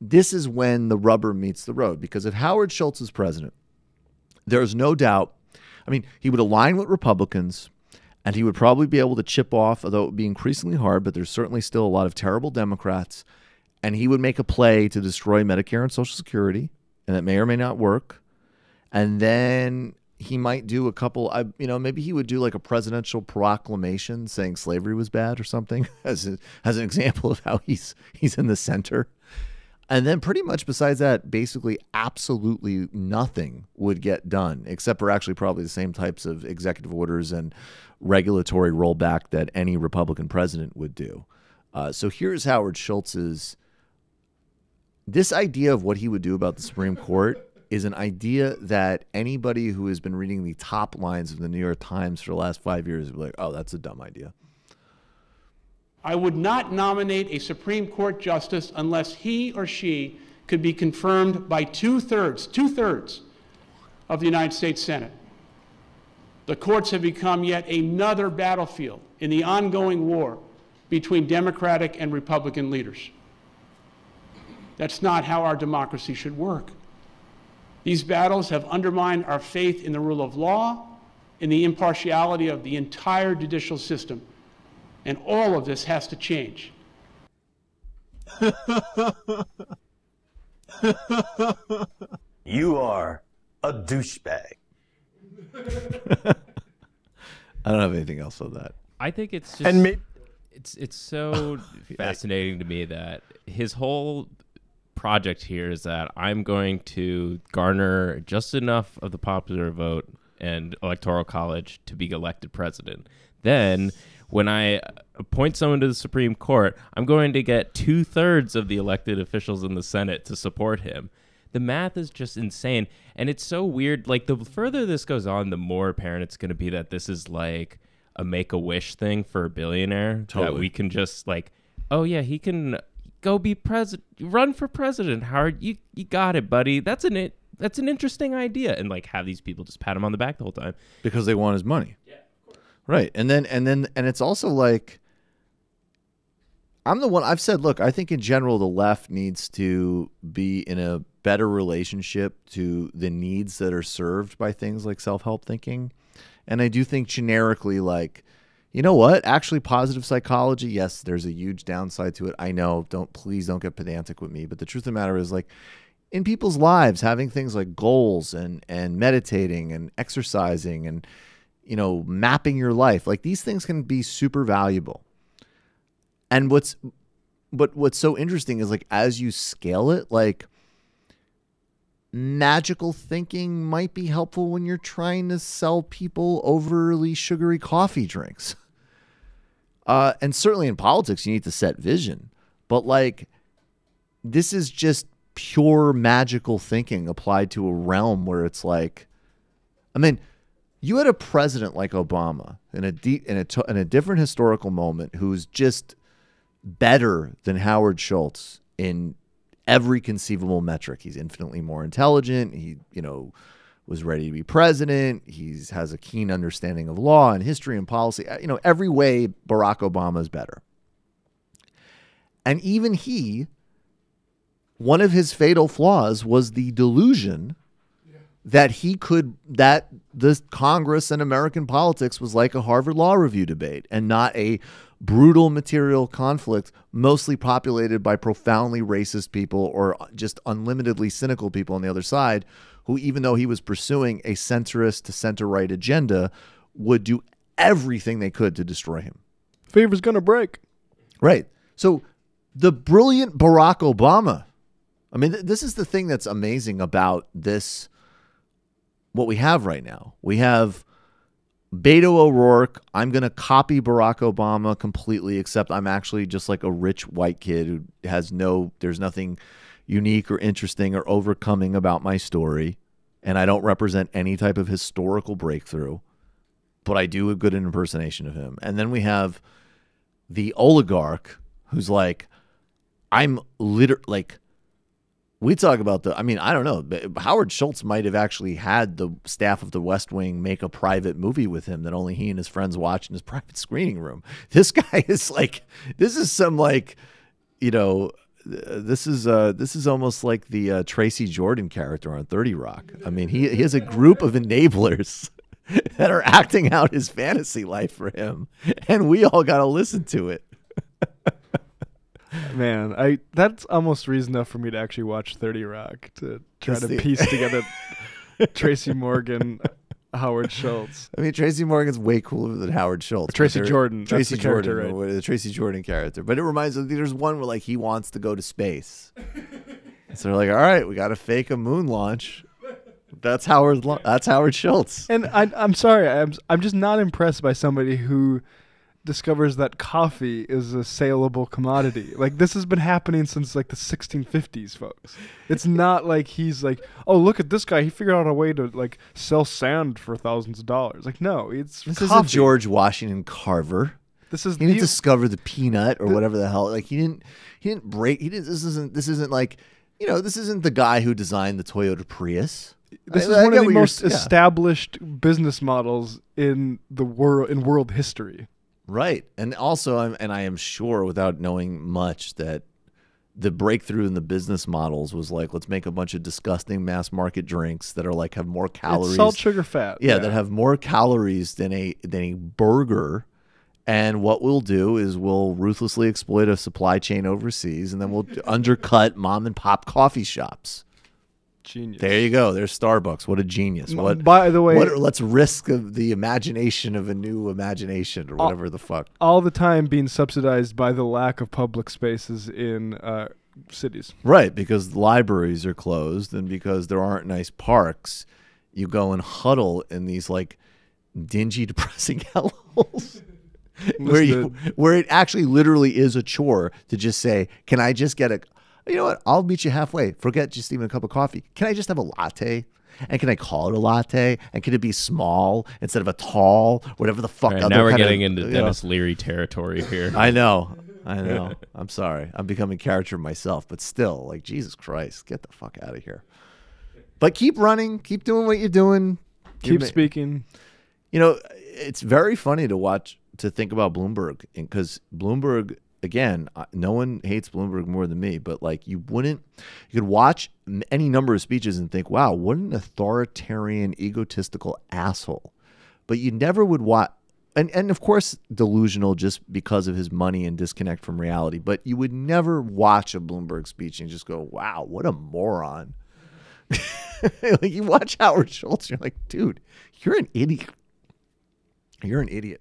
This is when the rubber meets the road because if Howard Schultz is president, there's no doubt. I mean, he would align with Republicans and he would probably be able to chip off, although it would be increasingly hard, but there's certainly still a lot of terrible Democrats. And he would make a play to destroy Medicare and Social Security, and that may or may not work. And then he might do a couple, I, you know, maybe he would do like a presidential proclamation saying slavery was bad or something as, a, as an example of how he's he's in the center. And then pretty much besides that, basically absolutely nothing would get done except for actually probably the same types of executive orders and regulatory rollback that any Republican president would do. Uh, so here's Howard Schultz's. This idea of what he would do about the Supreme Court is an idea that anybody who has been reading the top lines of the New York Times for the last five years would be like, oh, that's a dumb idea. I would not nominate a Supreme Court justice unless he or she could be confirmed by two thirds, two thirds of the United States Senate. The courts have become yet another battlefield in the ongoing war between Democratic and Republican leaders. That's not how our democracy should work. These battles have undermined our faith in the rule of law, in the impartiality of the entire judicial system. And all of this has to change. you are a douchebag. I don't have anything else on that. I think it's just And may- it's it's so fascinating to me that his whole project here is that I'm going to garner just enough of the popular vote and electoral college to be elected president. Then when I appoint someone to the Supreme Court, I'm going to get two thirds of the elected officials in the Senate to support him. The math is just insane. And it's so weird. Like, the further this goes on, the more apparent it's going to be that this is like a make a wish thing for a billionaire. That we can just, like, oh, yeah, he can go be president, run for president, Howard. You, you got it, buddy. That's an, it. That's an interesting idea, and like have these people just pat him on the back the whole time. because they want his money. Yeah, right. And then and then and it's also like I'm the one I've said, look, I think in general the left needs to be in a better relationship to the needs that are served by things like self-help thinking. And I do think generically like you know what? Actually positive psychology, yes, there's a huge downside to it. I know. Don't please don't get pedantic with me, but the truth of the matter is like in people's lives having things like goals and and meditating and exercising and you know mapping your life like these things can be super valuable and what's but what's so interesting is like as you scale it like magical thinking might be helpful when you're trying to sell people overly sugary coffee drinks uh and certainly in politics you need to set vision but like this is just pure magical thinking applied to a realm where it's like I mean, you had a president like Obama in a deep in a in a different historical moment who's just better than Howard Schultz in every conceivable metric. He's infinitely more intelligent. He, you know, was ready to be president. He has a keen understanding of law and history and policy. Uh, You know, every way Barack Obama is better. And even he one of his fatal flaws was the delusion that he could that the Congress and American politics was like a Harvard Law Review debate and not a brutal material conflict mostly populated by profoundly racist people or just unlimitedly cynical people on the other side who even though he was pursuing a centrist to center right agenda would do everything they could to destroy him. Favor's gonna break. Right. So the brilliant Barack Obama. I mean, th- this is the thing that's amazing about this. What we have right now, we have Beto O'Rourke. I'm going to copy Barack Obama completely, except I'm actually just like a rich white kid who has no, there's nothing unique or interesting or overcoming about my story. And I don't represent any type of historical breakthrough, but I do a good impersonation of him. And then we have the oligarch who's like, I'm literally like, we talk about the. I mean, I don't know. Howard Schultz might have actually had the staff of the West Wing make a private movie with him that only he and his friends watch in his private screening room. This guy is like, this is some like, you know, this is uh, this is almost like the uh, Tracy Jordan character on Thirty Rock. I mean, he he has a group of enablers that are acting out his fantasy life for him, and we all got to listen to it. Man, I that's almost reason enough for me to actually watch Thirty Rock to try That's to the- piece together Tracy Morgan, Howard Schultz. I mean, Tracy Morgan's way cooler than Howard Schultz. but Tracy they're- Jordan, that's Tracy the character, Jordan, right? or the Tracy Jordan character. But it reminds me, there's one where like he wants to go to space. so they're like, all right, we got to fake a moon launch. That's Howard. That's Howard Schultz. And I, I'm sorry, I'm I'm just not impressed by somebody who discovers that coffee is a saleable commodity. Like this has been happening since like the 1650s, folks. It's not like he's like, oh look at this guy, he figured out a way to like sell sand for thousands of dollars. Like no, it's This coffee. isn't George Washington Carver. This is He didn't the- discover the peanut or The- whatever the hell. Like he didn't. He didn't break. He didn't. This isn't. This isn't like. You know, this isn't the guy who designed the Toyota Prius. This I- is I one of the most yeah. established business models in the world in world history. Right. And also, I'm, and I am sure without knowing much that the breakthrough in the business models was like, let's make a bunch of disgusting mass market drinks that are like have more calories. It's salt, sugar, fat. yeah, that have more calories than a than a burger. And what we'll do is we'll ruthlessly exploit a supply chain overseas, and then we'll undercut mom and pop coffee shops. Genius. There you go. There's Starbucks. What a genius. What By the way, what, let's risk the imagination of a new imagination or whatever the fuck. all the time being subsidized by the lack of public spaces in uh, cities. Right, because libraries are closed and because there aren't nice parks, you go and huddle in these like dingy, depressing hellholes. where you where it actually literally is a chore to just say, Can I just get a you know what? I'll meet you halfway. Forget just even a cup of coffee. Can I just have a latte? And can I call it a latte? And can it be small instead of a tall? Whatever the fuck. All right, other now we're kind of- getting into you know. Denis Leary territory here. I know. I know. I'm sorry. I'm becoming character myself, but still, like Jesus Christ, get the fuck out of here. But keep running, keep doing what you're doing. Keep You're speaking. You know, it's very funny to watch to think about Bloomberg because Bloomberg again, no one hates Bloomberg more than me, but like you wouldn't you could watch any number of speeches and think, "Wow, what an authoritarian, egotistical asshole." But you never would watch and and of course delusional just because of his money and disconnect from reality, but you would never watch a Bloomberg speech and just go, "Wow, what a moron." like you watch Howard Schultz, you're like, "Dude, you're an idiot." You're an idiot.